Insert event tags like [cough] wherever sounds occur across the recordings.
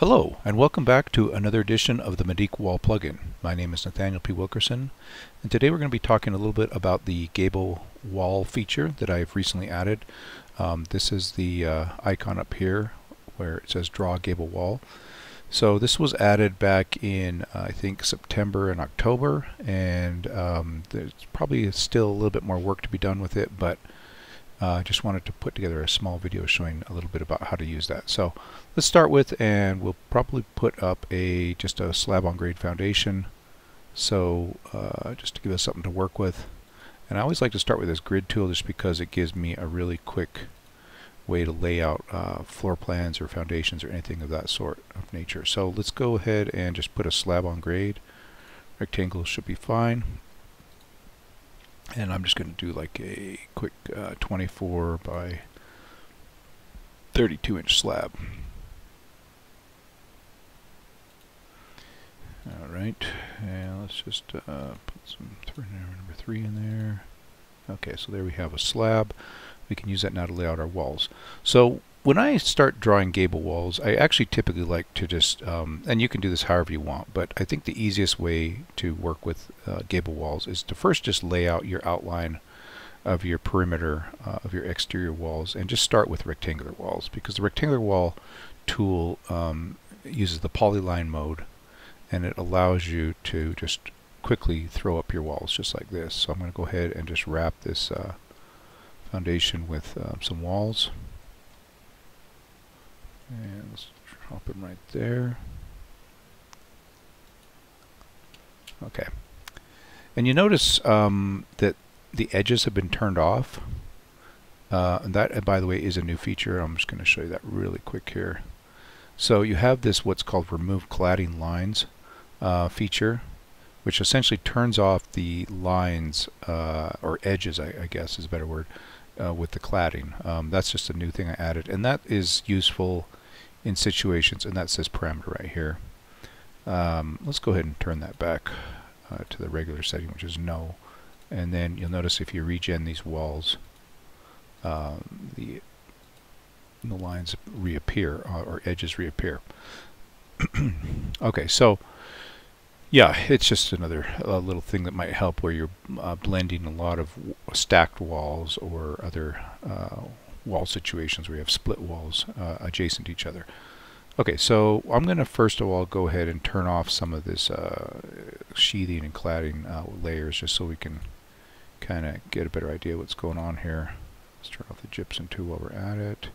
Hello, and welcome back to another edition of the Medeek Wall plugin. My name is Nathaniel P. Wilkerson, and today we're going to be talking a little bit about the Gable Wall feature that I've recently added. Um, this is the uh, icon up here where it says Draw Gable Wall. So this was added back in, uh, I think, September and October, and um, there's probably still a little bit more work to be done with it, but I uh, just wanted to put together a small video showing a little bit about how to use that. So let's start with, and we'll probably put up a just a slab on grade foundation. So uh, just to give us something to work with. And I always like to start with this grid tool just because it gives me a really quick way to lay out uh, floor plans or foundations or anything of that sort of nature. So let's go ahead and just put a slab on grade. Rectangle should be fine and I'm just going to do like a quick uh, 24 by 32 inch slab. Alright, and let's just uh, put some number 3 in there. Okay, so there we have a slab. We can use that now to lay out our walls. So when I start drawing gable walls, I actually typically like to just, um, and you can do this however you want, but I think the easiest way to work with uh, gable walls is to first just lay out your outline of your perimeter uh, of your exterior walls and just start with rectangular walls because the rectangular wall tool um, uses the polyline mode and it allows you to just quickly throw up your walls just like this. So I'm going to go ahead and just wrap this uh, foundation with uh, some walls. And let's drop them right there. Okay. And you notice um, that the edges have been turned off. Uh, and that, by the way, is a new feature. I'm just going to show you that really quick here. So you have this what's called remove cladding lines uh, feature, which essentially turns off the lines uh, or edges, I, I, guess is a better word, uh, with the cladding. Um, that's just a new thing I added, and that is useful in situations, and that says parameter right here. Um, let's go ahead and turn that back uh, to the regular setting, which is no. And then you'll notice if you regen these walls, um, the the lines reappear uh, or edges reappear. [clears throat] okay, so yeah, it's just another uh, little thing that might help where you're uh, blending a lot of stacked walls or other uh, wall situations where you have split walls uh, adjacent to each other. Okay, so I'm going to first of all go ahead and turn off some of this uh, sheathing and cladding uh, layers just so we can kind of get a better idea what's going on here. Let's turn off the gypsum too while we're at it.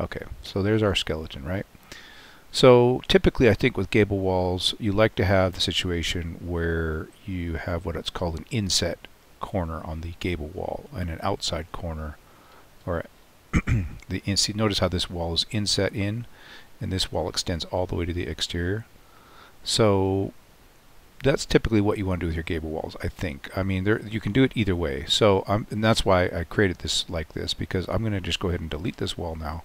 Okay, so there's our skeleton, right? So typically I think with gable walls you like to have the situation where you have what it's called an inset corner on the gable wall and an outside corner or [clears throat] the notice how this wall is inset in and this wall extends all the way to the exterior. So that's typically what you want to do with your gable walls, I think. I mean, there, you can do it either way. So, and that's why I created this like this, because I'm going to just go ahead and delete this wall now.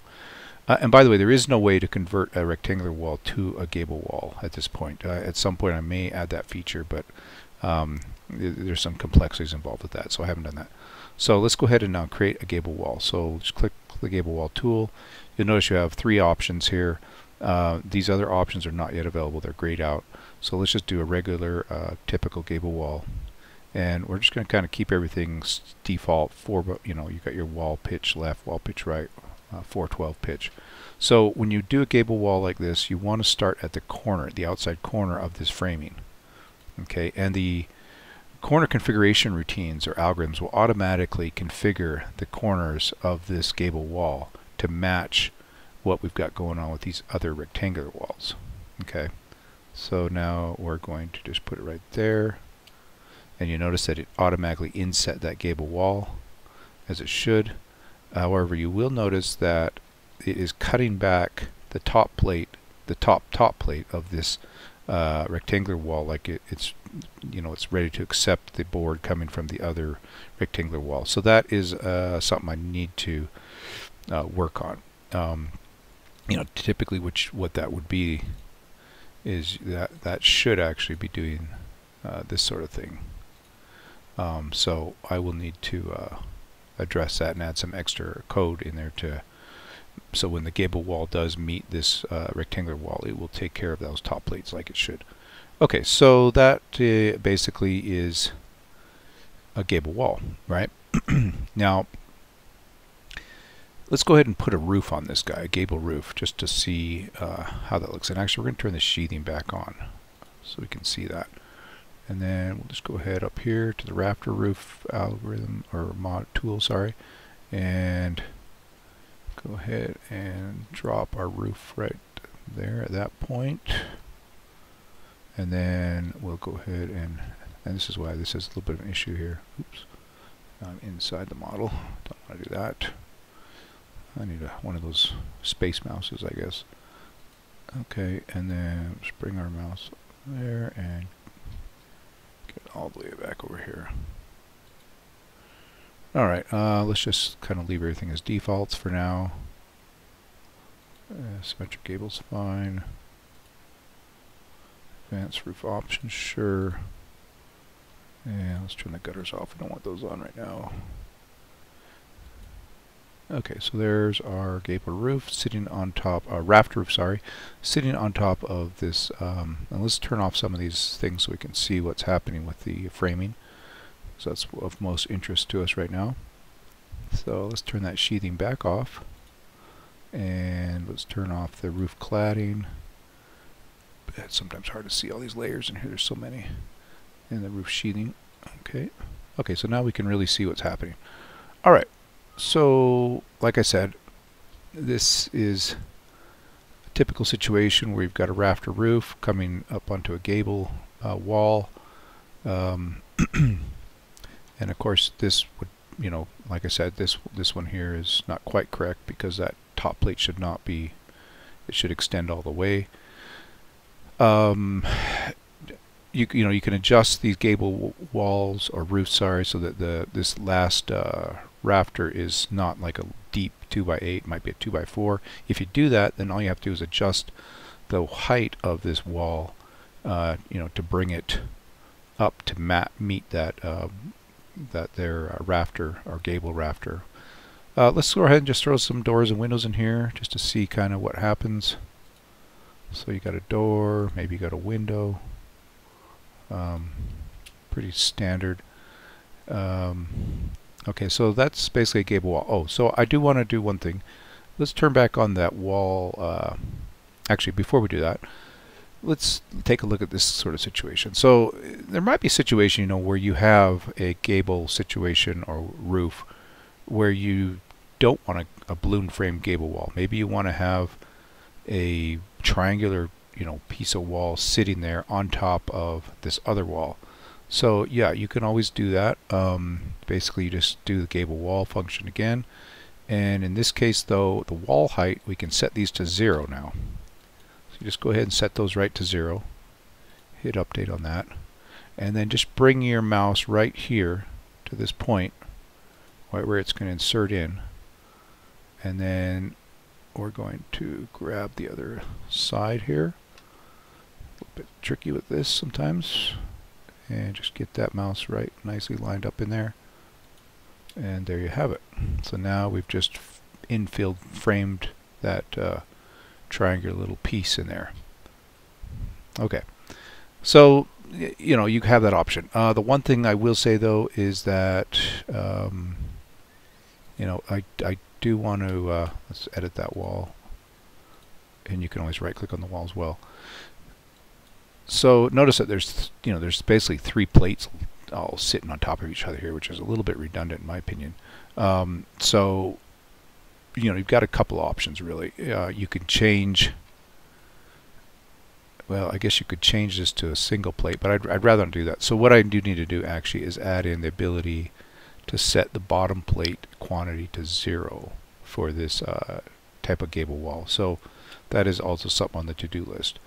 Uh, and by the way, there is no way to convert a rectangular wall to a gable wall at this point. Uh, at some point, I may add that feature, but um, there's some complexities involved with that, so I haven't done that. So let's go ahead and now create a gable wall. So just click the gable wall tool. You'll notice you have three options here. Uh, these other options are not yet available. They're grayed out. So let's just do a regular uh, typical gable wall. And we're just going to kind of keep everything default for, you know, you got your wall pitch left, wall pitch right, uh, 412 pitch. So when you do a gable wall like this, you want to start at the corner, the outside corner of this framing. Okay, and the corner configuration routines or algorithms will automatically configure the corners of this gable wall to match what we've got going on with these other rectangular walls. Okay, so now we're going to just put it right there. And you notice that it automatically inset that gable wall as it should. However, you will notice that it is cutting back the top plate, the top top plate of this uh, rectangular wall like it, it's you know it's ready to accept the board coming from the other rectangular wall. So that is uh, something I need to uh, work on. Um, you know typically which what that would be is that that should actually be doing uh, this sort of thing. Um, so I will need to uh, address that and add some extra code in there to so when the gable wall does meet this uh, rectangular wall, it will take care of those top plates like it should. Okay, so that uh, basically is a gable wall, right? [clears throat] now, let's go ahead and put a roof on this guy, a gable roof, just to see uh, how that looks. And actually, we're going to turn the sheathing back on so we can see that. And then we'll just go ahead up here to the rafter roof algorithm, or mod tool, sorry, and go ahead and drop our roof right there at that point. And then we'll go ahead and and this is why this is a little bit of an issue here. Oops. I'm inside the model. Don't want to do that. I need a, one of those space mouses I guess. Okay and then let's bring our mouse there and get all the way back over here alright uh, let's just kind of leave everything as defaults for now uh, symmetric gable's fine Advanced roof options, sure. And let's turn the gutters off. I don't want those on right now. Okay, so there's our gable roof sitting on top, uh, raft roof, sorry, sitting on top of this. Um, and let's turn off some of these things so we can see what's happening with the framing. So that's of most interest to us right now. So let's turn that sheathing back off. And let's turn off the roof cladding it's sometimes hard to see all these layers in here. There's so many. And the roof sheathing. Okay. Okay, so now we can really see what's happening. All right. So, like I said, this is a typical situation where you've got a rafter roof coming up onto a gable uh, wall. Um, [clears throat] and of course, this would, you know, like I said, this this one here is not quite correct because that top plate should not be, it should extend all the way. Um, you you know you can adjust these gable walls or roofs sorry so that the this last uh, rafter is not like a deep 2 by 8 might be a 2 by 4 if you do that then all you have to do is adjust the height of this wall uh, you know to bring it up to meet that uh, that their uh, rafter or gable rafter uh, let's go ahead and just throw some doors and windows in here just to see kind of what happens so you got a door, maybe you got a window. Um, pretty standard. Um, okay, so that's basically a gable wall. Oh, so I do want to do one thing. Let's turn back on that wall. Uh, actually, before we do that, let's take a look at this sort of situation. So there might be a situation, you know, where you have a gable situation or roof where you don't want a, a balloon frame gable wall. Maybe you want to have a triangular you know piece of wall sitting there on top of this other wall so yeah you can always do that um, basically you just do the gable wall function again and in this case though the wall height we can set these to zero now so just go ahead and set those right to zero hit update on that and then just bring your mouse right here to this point right where it's going to insert in and then we're going to grab the other side here. A little bit tricky with this sometimes. And just get that mouse right nicely lined up in there. And there you have it. So now we've just infill framed that uh, triangular little piece in there. Okay. So, you know, you have that option. Uh, the one thing I will say, though, is that, um, you know, I, I do want to, uh, let's edit that wall. And you can always right click on the wall as well. So notice that there's, you know, there's basically three plates all sitting on top of each other here, which is a little bit redundant in my opinion. Um, so, you know, you've got a couple options really. Uh, you can change, well, I guess you could change this to a single plate, but I'd, I'd rather not do that. So what I do need to do actually is add in the ability to set the bottom plate quantity to zero for this uh, type of gable wall. So that is also something on the to-do list.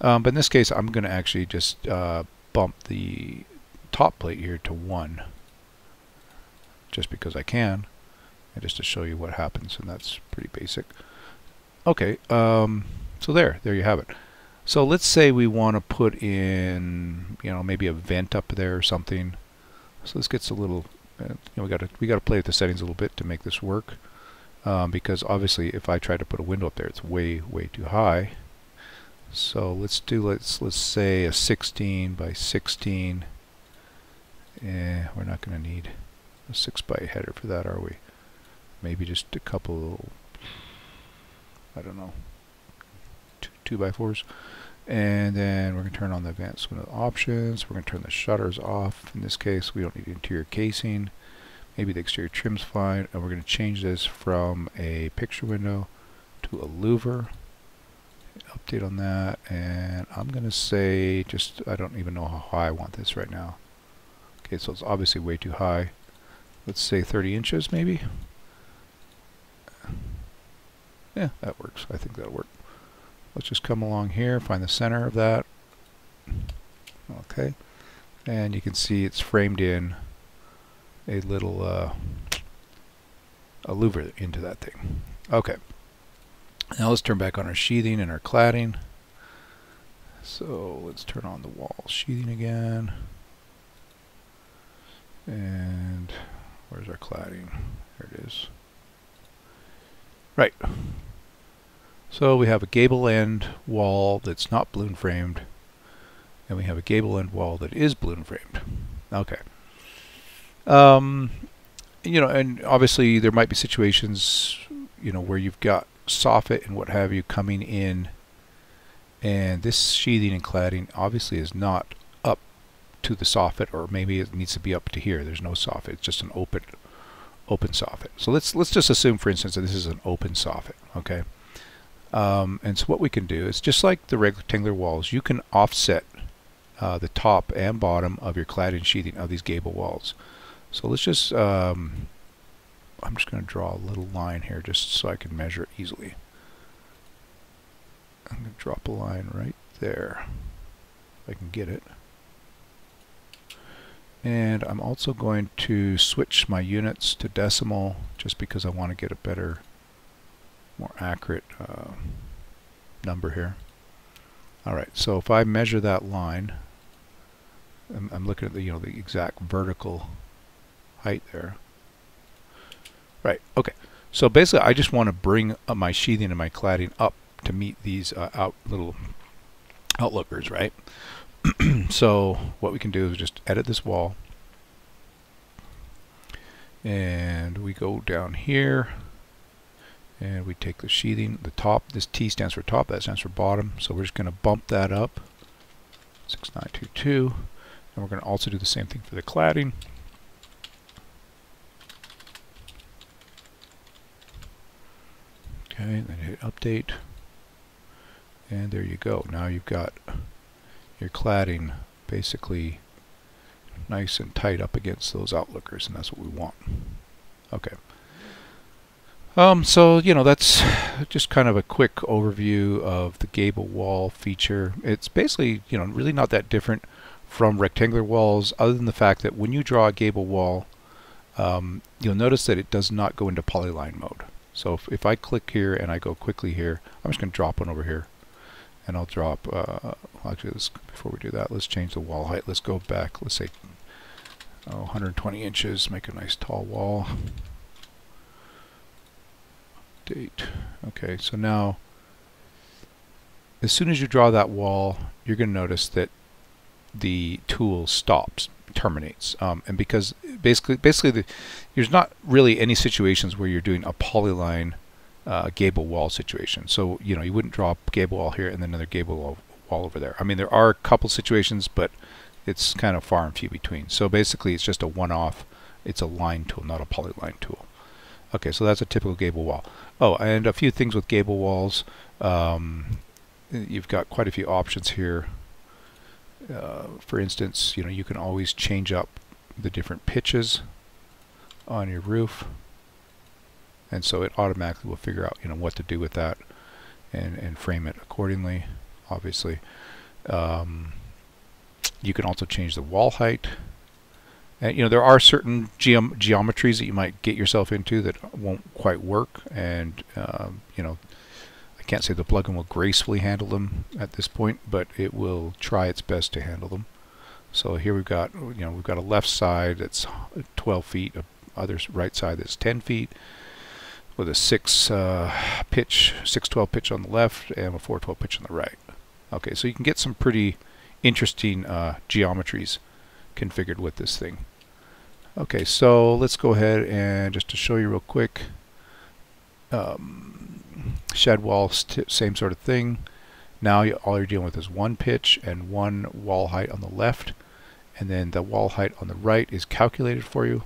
Um, but in this case, I'm going to actually just uh, bump the top plate here to 1 just because I can just to show you what happens and that's pretty basic. Okay, um, so there, there you have it. So let's say we want to put in, you know, maybe a vent up there or something. So this gets a little you know, we got to we got to play with the settings a little bit to make this work. um, because obviously if I try to put a window up there it's way way too high so let's do let's let's say a 16 by 16 eh, we're not going to need a 6 by header for that are we maybe just a couple I don't know two, two by fours. And then we're going to turn on the advanced window options. We're going to turn the shutters off. In this case we don't need interior casing. Maybe the exterior trim's fine. And we're going to change this from a picture window to a louver. Update on that. And I'm going to say just I don't even know how high I want this right now. Okay so it's obviously way too high. Let's say 30 inches maybe yeah that works I think that'll work let's just come along here find the center of that okay and you can see it's framed in a little uh, a louver into that thing. Okay. Now let's turn back on our sheathing and our cladding. So let's turn on the wall sheathing again. And where's our cladding? There it is. Right. So we have a gable end wall that's not balloon framed. And we have a gable end wall that is balloon framed. Okay. Um, you know, and obviously there might be situations, you know, where you've got soffit and what have you coming in, and this sheathing and cladding obviously is not up to the soffit, or maybe it needs to be up to here. There's no soffit; it's just an open, open soffit. So let's let's just assume, for instance, that this is an open soffit. Okay. Um, and so what we can do is just like the rectangular walls, you can offset uh, the top and bottom of your cladding sheathing of these gable walls. So let's just, um, I'm just going to draw a little line here just so I can measure easily. I'm going to drop a line right there, if I can get it. And I'm also going to switch my units to decimal just because I want to get a better, more accurate uh, number here. Alright, so if I measure that line, I'm, I'm looking at the, you know, the exact vertical height there. Right, okay. So basically I just want to bring uh, my sheathing and my cladding up to meet these uh, out little outlookers, right? [clears throat] so what we can do is just edit this wall and we go down here and we take the sheathing, the top, this T stands for top, that stands for bottom, so we're just going to bump that up, 6922, and we're going to also do the same thing for the cladding. Okay, then hit update. And there you go. Now you've got your cladding basically nice and tight up against those outlookers, and that's what we want. Okay. Um, so, you know, that's just kind of a quick overview of the gable wall feature. It's basically, you know, really not that different from rectangular walls, other than the fact that when you draw a gable wall, um, you'll notice that it does not go into polyline mode. So if, if I click here and I go quickly here, I'm just going to drop one over here. And I'll drop, uh, actually, let's, before we do that, let's change the wall height. Let's go back, let's say oh, 120 inches, make a nice tall wall. Date. Okay, so now, as soon as you draw that wall, you're going to notice that the tool stops terminates. Um, and because basically, basically, the, there's not really any situations where you're doing a polyline uh, gable wall situation. So you know you wouldn't draw a gable wall here and then another gable wall, wall over there. I mean there are a couple situations, but it's kind of far and few between. So basically, it's just a one-off. It's a line tool, not a polyline tool. Okay, so that's a typical gable wall. Oh, and a few things with gable walls. Um, you've got quite a few options here uh, for instance, you know, you can always change up the different pitches on your roof. And so it automatically will figure out, you know, what to do with that and, and frame it accordingly, obviously. Um, you can also change the wall height. And, you know, there are certain geom geometries that you might get yourself into that won't quite work. And, um, you know, I can't say the plugin will gracefully handle them at this point, but it will try its best to handle them. So here we've got, you know, we've got a left side that's 12 feet, a other right side that's 10 feet. With a 6 uh, pitch, 612 pitch on the left and a 412 pitch on the right. Okay, so you can get some pretty interesting uh, geometries configured with this thing. Okay, so let's go ahead and just to show you real quick, um, shed wall, same sort of thing. Now you, all you're dealing with is one pitch and one wall height on the left, and then the wall height on the right is calculated for you.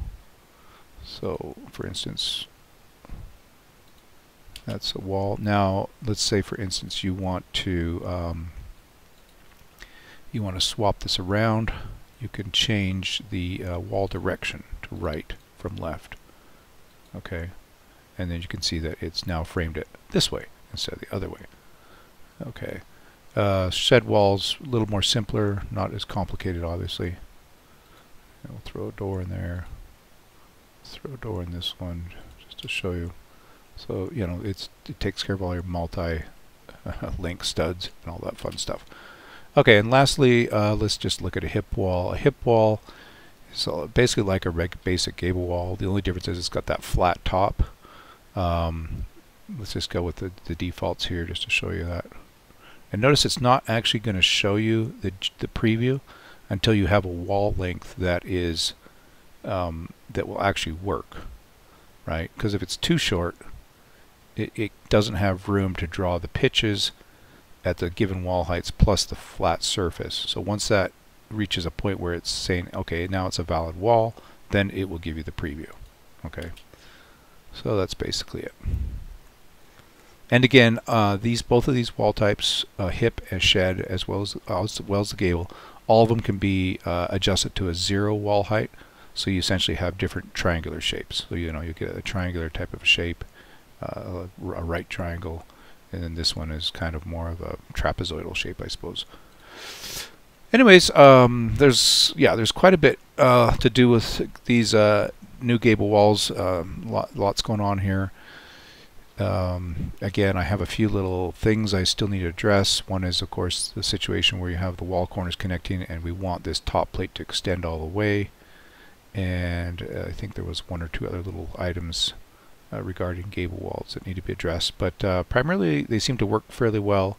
So, for instance, that's a wall. Now, let's say, for instance, you want to um, you want to swap this around. You can change the uh, wall direction to right from left. Okay, and then you can see that it's now framed it this way instead of the other way. Okay, uh, shed walls a little more simpler, not as complicated, obviously. And we'll throw a door in there. Throw a door in this one just to show you. So, you know, it's it takes care of all your multi-link [laughs] studs and all that fun stuff. Okay, and lastly, uh, let's just look at a hip wall. A hip wall is basically like a basic gable wall. The only difference is it's got that flat top. Um, let's just go with the, the defaults here just to show you that. And notice it's not actually going to show you the, the preview until you have a wall length that is um, that will actually work, right? Because if it's too short, it, it doesn't have room to draw the pitches at the given wall heights plus the flat surface. So once that reaches a point where it's saying, okay, now it's a valid wall, then it will give you the preview. Okay, so that's basically it. And again, uh, these both of these wall types, uh, hip and shed, as well as as well as the gable, all of them can be uh, adjusted to a zero wall height. So you essentially have different triangular shapes. So you know you get a triangular type of shape, uh, a right triangle, and then this one is kind of more of a trapezoidal shape, I suppose. Anyways, um, there's yeah, there's quite a bit uh, to do with these uh, new gable walls. Um, lot, lots going on here. Um, again, I have a few little things I still need to address. One is, of course, the situation where you have the wall corners connecting and we want this top plate to extend all the way. And uh, I think there was one or two other little items uh, regarding gable walls that need to be addressed. But uh, primarily, they seem to work fairly well.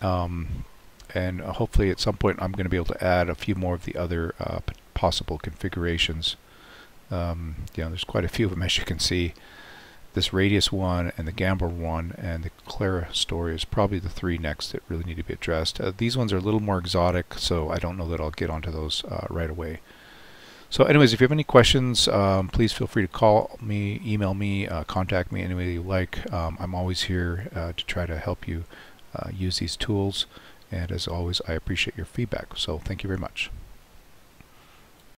Um, and uh, hopefully at some point I'm going to be able to add a few more of the other uh, possible configurations. Um, you know, there's quite a few of them as you can see this Radius one and the Gambrel one and the Clerestory is probably the three next that really need to be addressed. Uh, these ones are a little more exotic, so I don't know that I'll get onto those uh, right away. So anyways, if you have any questions, um, please feel free to call me, email me, uh, contact me any way you like. Um, I'm always here uh, to try to help you uh, use these tools. And as always, I appreciate your feedback. So thank you very much.